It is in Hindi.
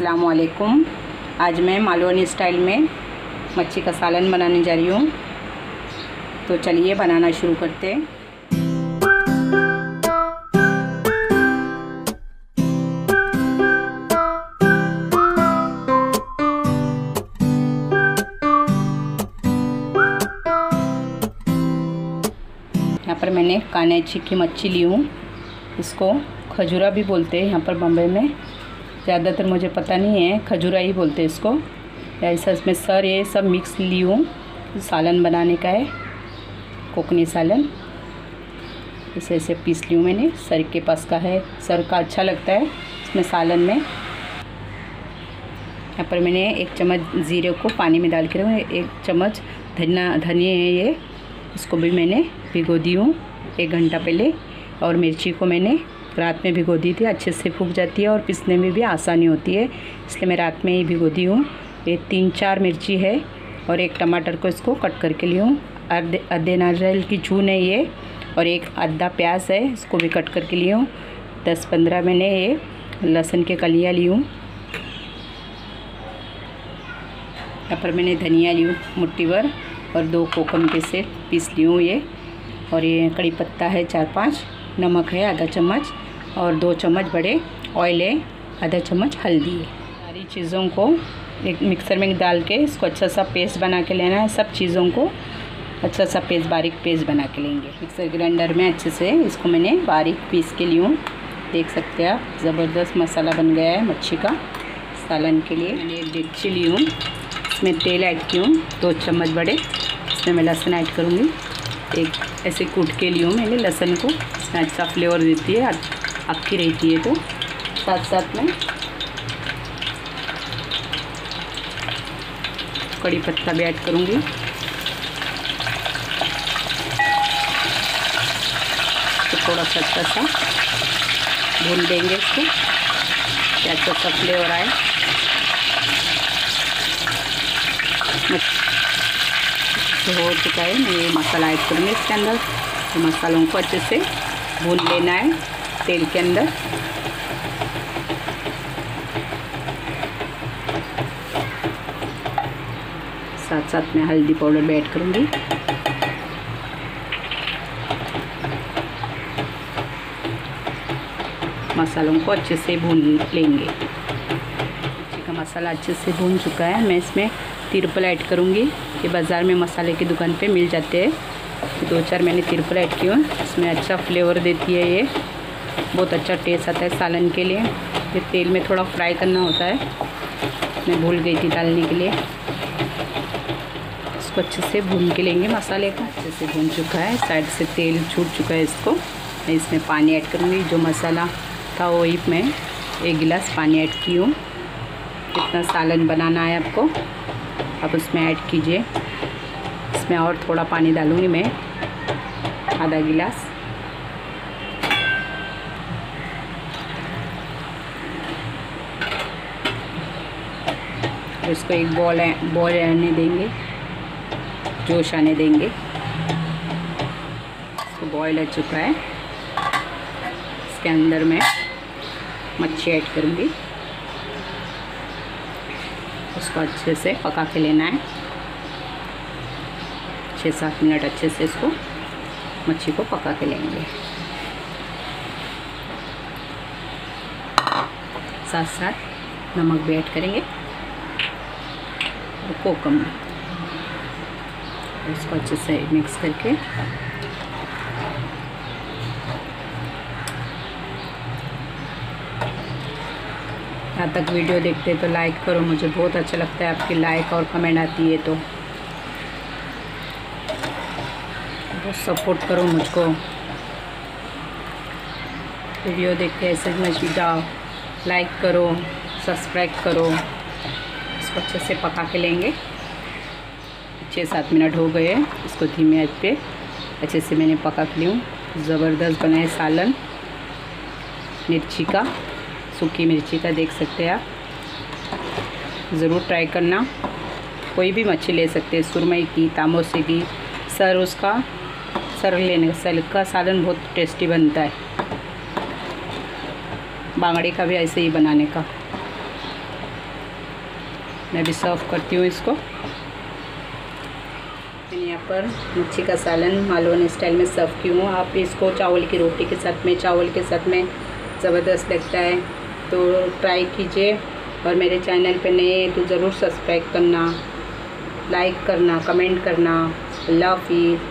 अस्सलाम वालेकुम आज मैं मालवनी स्टाइल में मच्छी का सालन बनाने जा रही हूँ। तो चलिए बनाना शुरू करते हैं। पर मैंने कानेची की मच्छी ली हूँ। इसको खजूरा भी बोलते हैं यहाँ पर बम्बई में। ज़्यादातर मुझे पता नहीं है खजूरा ही बोलते हैं इसको। ऐसा इसमें सर ये सब मिक्स ली हूँ। सालन बनाने का है, कोकनी सालन। इसे ऐसे पीस ली हूँ मैंने। सर के पास का है। सर का अच्छा लगता है इसमें सालन में। यहाँ पर मैंने एक चम्मच ज़ीरे को पानी में डाल के रखा एक चम्मच धनिया धनिया है ये। इसको भी मैंने भिगो दी हूँ एक घंटा पहले। और मिर्ची को मैंने रात में भिगो दी थी, अच्छे से फूक जाती है और पिसने में भी आसानी होती है। इसलिए मैं रात में ही भिगो दी हूँ। ये तीन चार मिर्ची है और एक टमाटर को इसको कट करके ली हूँ। आधे आधे नारियल की चून है ये और एक आधा प्याज है, इसको भी कट करके ली हूँ। दस पंद्रह मैंने ये लहसुन के कलियाँ ली हूँ। यहाँ पर मैंने धनिया ली हूँ मुट्ठी भर और दो कोकम के से पीस ली हूँ ये और ये कड़ी पत्ता है चार पाँच। नमक है, आधा चम्मच और दो चम्मच बड़े ऑयल है, आधा चम्मच हल्दी है। सारी चीज़ों को एक मिक्सर में डाल के इसको अच्छा सा पेस्ट बना के लेना है। सब चीज़ों को अच्छा सा पेस्ट बारीक पेस्ट बना के लेंगे। मिक्सर ग्राइंडर में अच्छे से इसको मैंने बारीक पीस के लिए, देख सकते हैं आप, ज़बरदस्त मसाला बन गया है मच्छी का सालन के लिए। मैंने एक डेगची ली हूँ इसमें तेल ऐड की हूँ दो चम्मच बड़े, इसमें मैं लहसुन ऐड करूँगी। एक ऐसे कूट के लिए हूँ मैंने लहसुन को इसमें अच्छा फ्लेवर देती है अक्की रहती है तो साथ साथ में कड़ी पत्ता भी ऐड करूँगी तो थोड़ा सा अच्छा सा भून देंगे इसको क्या अच्छा सा फ्लेवर आए हो चुका है मैं ये मसाला ऐड करूँगी इसके अंदर तो मसालों को अच्छे से भून लेना है तेल के अंदर। साथ साथ में हल्दी पाउडर भी ऐड करूँगी। मसालों को अच्छे से भून लेंगे। का मसाला अच्छे से भून चुका है। मैं इसमें तिरपल ऐड करूँगी ये बाज़ार में मसाले की दुकान पे मिल जाते हैं। दो चार मैंने तिरपल ऐड की हूँ। इसमें अच्छा फ्लेवर देती है ये। बहुत अच्छा टेस्ट आता है सालन के लिए। ये तेल में थोड़ा फ्राई करना होता है। मैं भूल गई थी डालने के लिए। इसको अच्छे से भून के लेंगे मसाले को। अच्छे से भून चुका है। साइड से तेल छूट चुका है इसको। मैं इसमें पानी ऐड करूँगी। जो मसाला था वही मैं एक गिलास पानी ऐड की हूँ। कितना सालन बनाना है आपको। अब उसमें ऐड कीजिए। इसमें और थोड़ा पानी डालूँगी मैं। आधा गिलास। इसको एक बॉल बॉल आने देंगे, जोश आने देंगे। इसको बॉयल आ चुका है। इसके अंदर मैं मच्छी ऐड करूँगी। उसको अच्छे से पका के लेना है। छः सात मिनट अच्छे से इसको मच्छी को पका के लेंगे। साथ साथ नमक भी ऐड करेंगे और कोकम इसको अच्छे से मिक्स करके यहाँ तक वीडियो देखते हैं तो लाइक करो, मुझे बहुत अच्छा लगता है आपकी लाइक और कमेंट आती है तो। बहुत सपोर्ट करो मुझको। वीडियो देख के ऐसे में जाओ लाइक करो सब्सक्राइब करो। इसको अच्छे से पका के लेंगे। छः सात मिनट हो गए इसको धीमे आँच पे। अच्छे से मैंने पका के ली ज़बरदस्त बनाए सालन। मिर्ची का, सूखी मिर्ची का देख सकते हैं आप। ज़रूर ट्राई करना। कोई भी मच्छी ले सकते हैं, सुरमई की, तामोसे की, सर उसका। सर लेने का सर का सालन बहुत टेस्टी बनता है। बांगड़े का भी ऐसे ही बनाने का। मैं भी सर्व करती हूँ इसको। मैंने यहाँ पर मच्छी का सालन मालवन स्टाइल में सर्व की हूँ। आप इसको चावल की रोटी के साथ में, चावल के साथ में ज़बरदस्त लगता है। तो ट्राई कीजिए और मेरे चैनल पे नए तो ज़रूर सब्सक्राइब करना लाइक करना कमेंट करना। अल्लाह हाफिज़